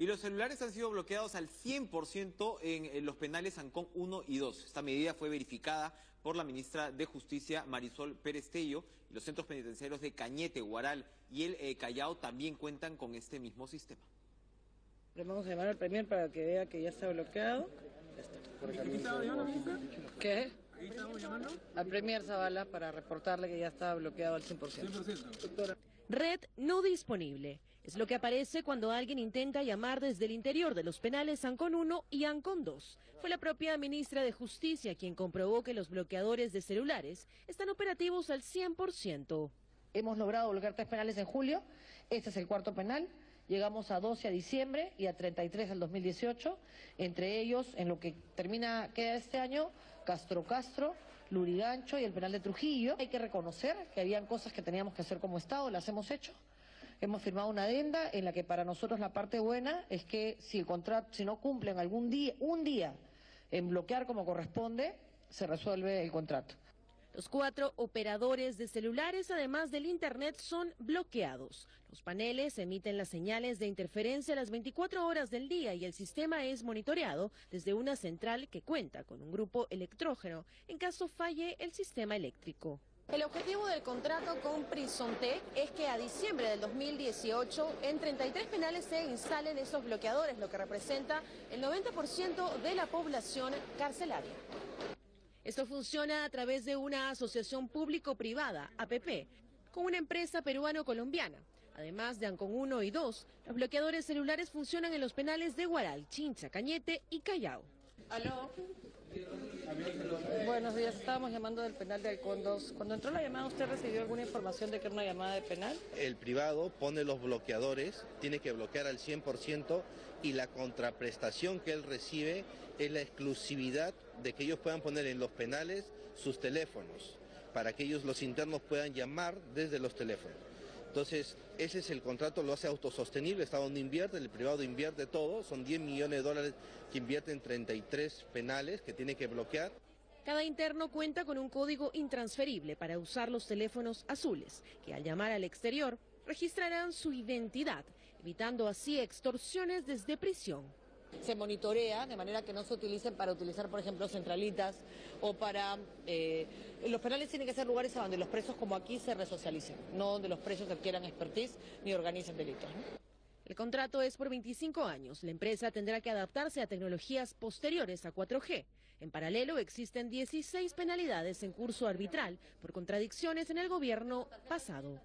Y los celulares han sido bloqueados al 100% en los penales Ancón 1 y 2. Esta medida fue verificada por la ministra de Justicia Marisol Pérez Tello y los centros penitenciarios de Cañete, Guaral y el eh, Callao también cuentan con este mismo sistema. Vamos a llamar al Premier para que vea que ya está bloqueado. ¿Qué? Al Premier Zavala para reportarle que ya está bloqueado al 100%. Red no disponible. Es lo que aparece cuando alguien intenta llamar desde el interior de los penales Ancon 1 y Ancon 2. Fue la propia ministra de Justicia quien comprobó que los bloqueadores de celulares están operativos al 100%. Hemos logrado bloquear tres penales en julio. Este es el cuarto penal. Llegamos a 12 a diciembre y a 33 al 2018. Entre ellos, en lo que termina, queda este año, Castro Castro, Lurigancho y el penal de Trujillo. Hay que reconocer que habían cosas que teníamos que hacer como Estado, las hemos hecho. Hemos firmado una adenda en la que para nosotros la parte buena es que si el contrato, si no cumplen algún día, un día en bloquear como corresponde, se resuelve el contrato. Los cuatro operadores de celulares, además del Internet, son bloqueados. Los paneles emiten las señales de interferencia las 24 horas del día y el sistema es monitoreado desde una central que cuenta con un grupo electrógeno en caso falle el sistema eléctrico. El objetivo del contrato con Prisonte es que a diciembre del 2018 en 33 penales se instalen esos bloqueadores, lo que representa el 90% de la población carcelaria. Esto funciona a través de una asociación público-privada, APP, con una empresa peruano-colombiana. Además de Ancon 1 y 2, los bloqueadores celulares funcionan en los penales de Guaral, Chincha, Cañete y Callao. Aló. Buenos días, estábamos llamando del penal de 2. Cuando entró la llamada, ¿usted recibió alguna información de que era una llamada de penal? El privado pone los bloqueadores, tiene que bloquear al 100% y la contraprestación que él recibe es la exclusividad de que ellos puedan poner en los penales sus teléfonos, para que ellos los internos puedan llamar desde los teléfonos. Entonces, ese es el contrato, lo hace autosostenible, está donde invierte, el privado invierte todo, son 10 millones de dólares que invierte en 33 penales que tiene que bloquear. Cada interno cuenta con un código intransferible para usar los teléfonos azules, que al llamar al exterior registrarán su identidad, evitando así extorsiones desde prisión se monitorea de manera que no se utilicen para utilizar, por ejemplo, centralitas o para... Eh, los penales tienen que ser lugares a donde los presos como aquí se resocialicen, no donde los presos adquieran expertise ni organicen delitos. El contrato es por 25 años. La empresa tendrá que adaptarse a tecnologías posteriores a 4G. En paralelo, existen 16 penalidades en curso arbitral por contradicciones en el gobierno pasado.